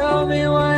tell me why